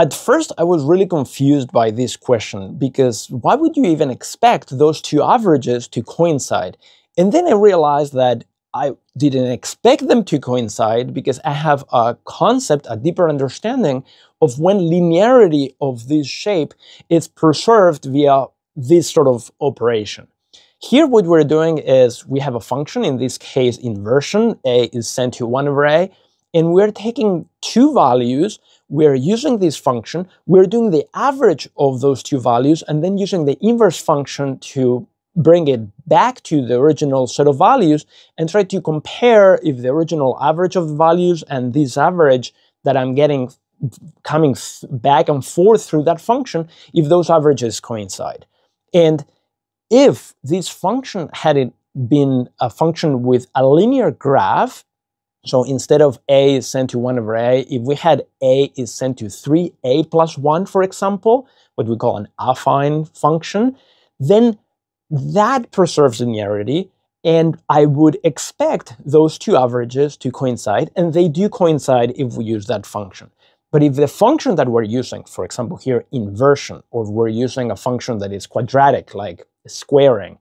At first, I was really confused by this question because why would you even expect those two averages to coincide? And then I realized that I didn't expect them to coincide because I have a concept, a deeper understanding of when linearity of this shape is preserved via this sort of operation. Here, what we're doing is we have a function, in this case, inversion. A is sent to 1 over A, and we're taking two values. We're using this function. We're doing the average of those two values, and then using the inverse function to bring it back to the original set of values and try to compare if the original average of the values and this average that I'm getting coming back and forth through that function, if those averages coincide. And if this function had it been a function with a linear graph, so instead of a is sent to 1 over a, if we had a is sent to 3a plus 1, for example, what we call an affine function, then that preserves linearity, and I would expect those two averages to coincide, and they do coincide if we use that function. But if the function that we're using, for example here inversion, or we're using a function that is quadratic, like squaring,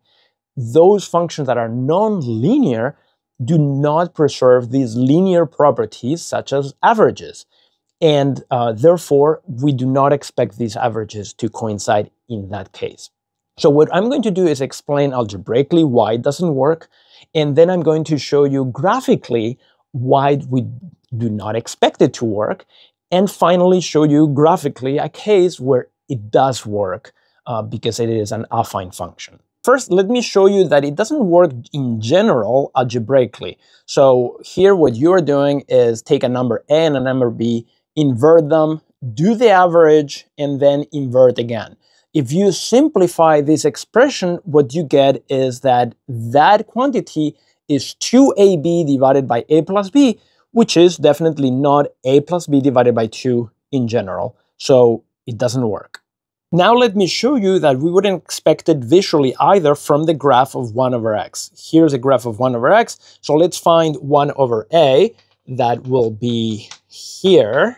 those functions that are non-linear do not preserve these linear properties such as averages. And uh, therefore, we do not expect these averages to coincide in that case. So what I'm going to do is explain algebraically why it doesn't work, and then I'm going to show you graphically why we do not expect it to work, and finally show you graphically a case where it does work uh, because it is an affine function. First, let me show you that it doesn't work in general algebraically. So here what you're doing is take a number A and a number B, invert them, do the average, and then invert again. If you simplify this expression, what you get is that that quantity is 2ab divided by a plus b, which is definitely not a plus b divided by 2 in general. So it doesn't work. Now let me show you that we wouldn't expect it visually either from the graph of 1 over x. Here's a graph of 1 over x. So let's find 1 over a. That will be here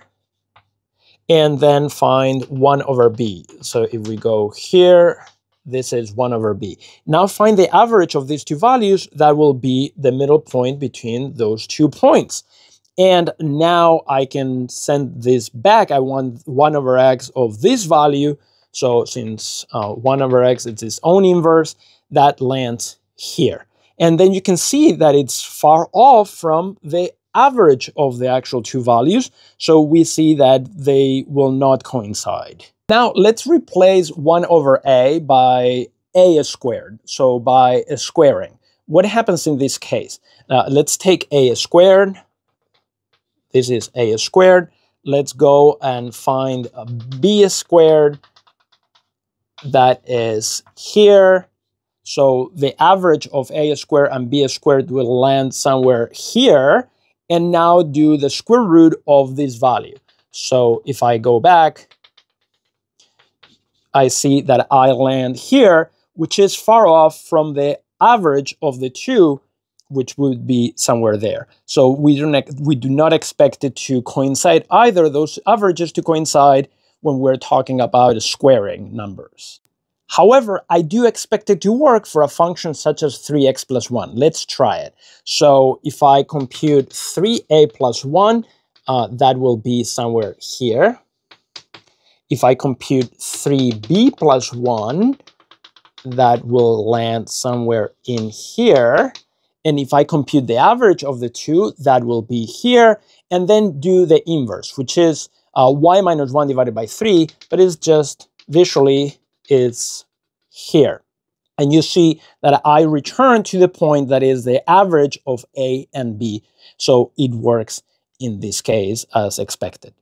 and then find 1 over b. So if we go here, this is 1 over b. Now find the average of these two values. That will be the middle point between those two points. And now I can send this back. I want 1 over x of this value. So since uh, 1 over x is its own inverse, that lands here. And then you can see that it's far off from the average of the actual two values, so we see that they will not coincide. Now let's replace 1 over a by a squared, so by a squaring. What happens in this case? Uh, let's take a squared. This is a squared. Let's go and find b squared that is here. So the average of a squared and b squared will land somewhere here and now do the square root of this value. So if I go back, I see that I land here, which is far off from the average of the two, which would be somewhere there. So we do not, we do not expect it to coincide either, those averages to coincide when we're talking about squaring numbers. However, I do expect it to work for a function such as 3x plus 1. Let's try it. So if I compute 3a plus 1, uh, that will be somewhere here. If I compute 3b plus 1, that will land somewhere in here. And if I compute the average of the two, that will be here. And then do the inverse, which is uh, y minus 1 divided by 3, but it's just visually is here. And you see that I return to the point that is the average of A and B. So it works in this case as expected.